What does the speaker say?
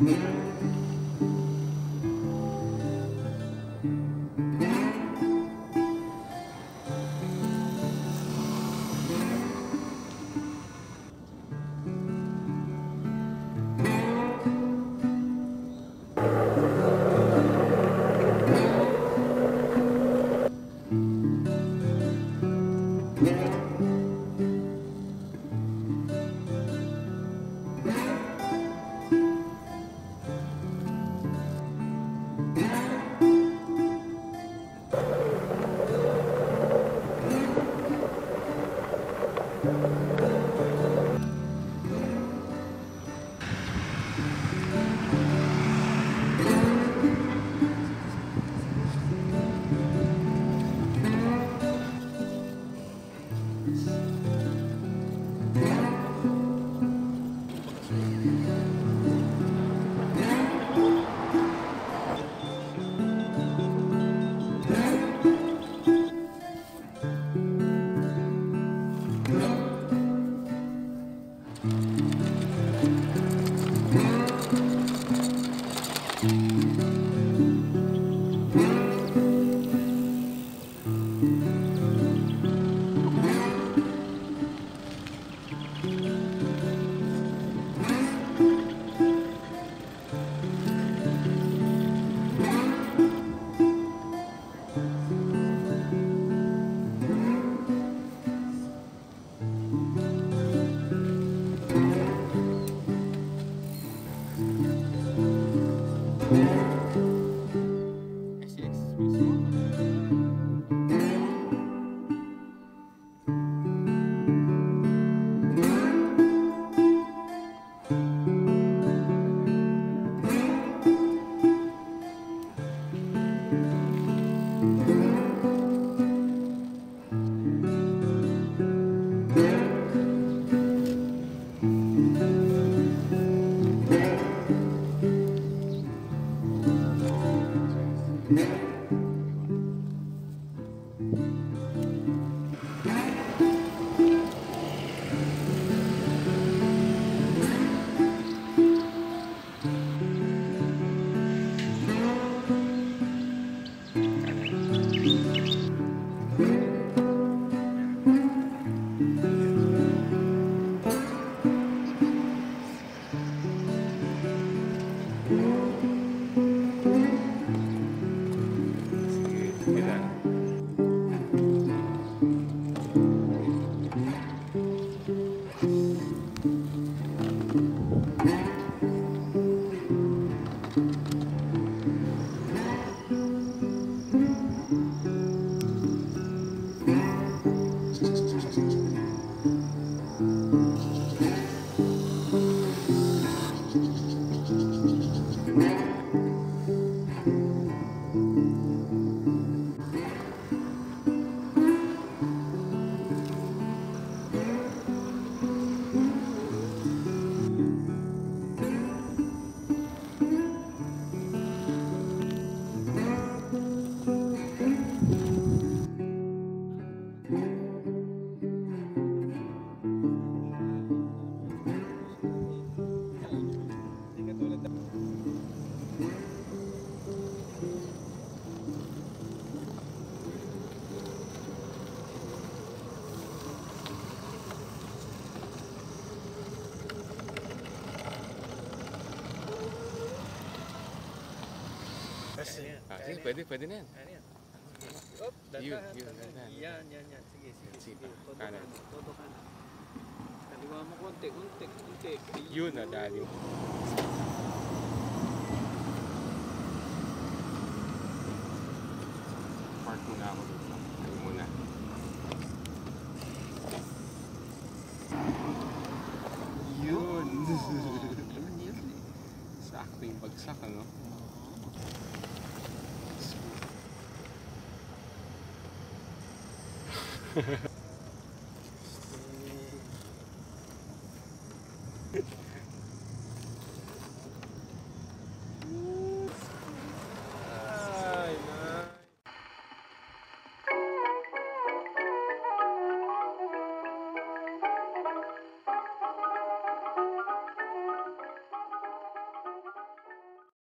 Mm-hmm. Ayan, ah, sige, pwede, pwede na yan. Ayan yan. Op, dadahan. Yan, yan, yan. Sige, sige, sige. Toto ka na. Toto. Kaliwa mo konti, unti, unti. Yun, nadali mo. Park muna ako dito. Ayun muna. Yun! Sakto yung bagsak, ano? Thank you.